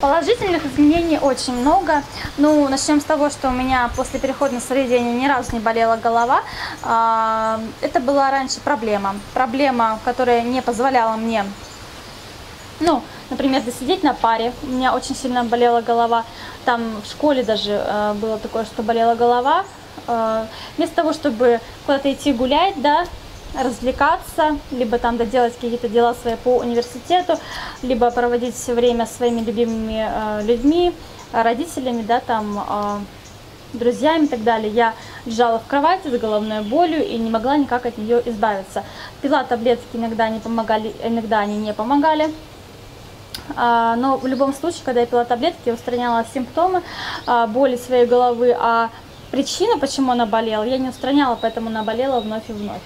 Положительных изменений очень много. Ну, начнем с того, что у меня после перехода на сыроедение ни разу не болела голова. А, это была раньше проблема. Проблема, которая не позволяла мне, ну, например, досидеть на паре. У меня очень сильно болела голова. Там в школе даже э, было такое, что болела голова. Э, вместо того, чтобы куда-то идти гулять, да, развлекаться, либо там доделать какие-то дела свои по университету, либо проводить время с своими любимыми э, людьми, родителями, да, там, э, друзьями и так далее. Я лежала в кровати с головной болью и не могла никак от нее избавиться. Пила таблетки, иногда они помогали, иногда они не помогали. А, но в любом случае, когда я пила таблетки, устраняла симптомы а, боли своей головы, а причину, почему она болела, я не устраняла, поэтому она болела вновь и вновь.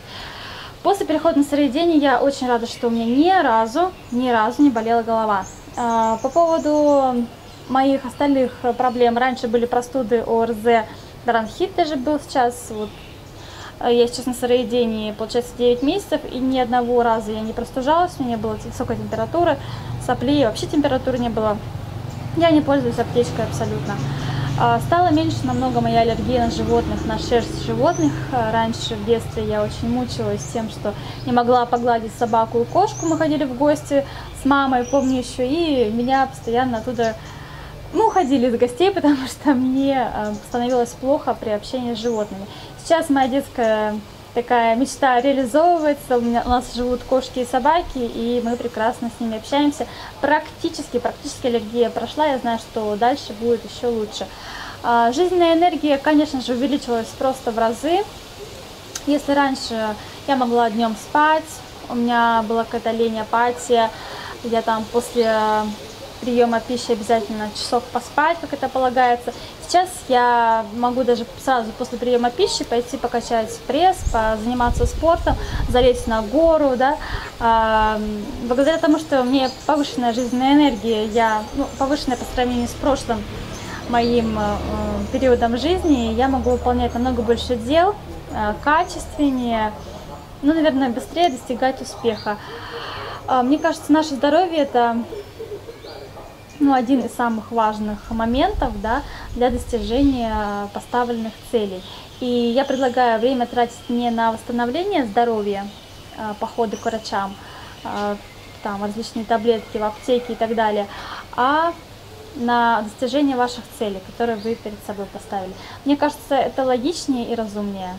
После перехода на сыроедение я очень рада, что у меня ни разу, ни разу не болела голова. А, по поводу моих остальных проблем, раньше были простуды, ОРЗ, бронхит даже был сейчас, вот я сейчас на сыроедении, получается, 9 месяцев, и ни одного раза я не простужалась, у меня не было высокой температуры, соплей, вообще температуры не было. Я не пользуюсь аптечкой абсолютно. А, стало меньше намного моя аллергия на животных, на шерсть животных. А, раньше в детстве я очень мучилась тем, что не могла погладить собаку и кошку. Мы ходили в гости с мамой, помню еще, и меня постоянно оттуда ну, уходили из гостей, потому что мне а, становилось плохо при общении с животными. Сейчас моя детская такая мечта реализовывается. У, меня, у нас живут кошки и собаки, и мы прекрасно с ними общаемся. Практически, практически аллергия прошла. Я знаю, что дальше будет еще лучше. А, жизненная энергия, конечно же, увеличилась просто в разы. Если раньше я могла днем спать, у меня была какая-то лень, апатия, я там после приема пищи обязательно часов поспать, как это полагается. Сейчас я могу даже сразу после приема пищи пойти покачать пресс, заниматься спортом, залезть на гору, да. А, благодаря тому, что у меня повышенная жизненная энергия, я, ну, повышенная по сравнению с прошлым моим э, периодом жизни, я могу выполнять намного больше дел, э, качественнее, ну, наверное, быстрее достигать успеха. Э, мне кажется, наше здоровье это ну, один из самых важных моментов да, для достижения поставленных целей. И я предлагаю время тратить не на восстановление здоровья, а, походы к врачам, а, там различные таблетки в аптеке и так далее, а на достижение ваших целей, которые вы перед собой поставили. Мне кажется, это логичнее и разумнее.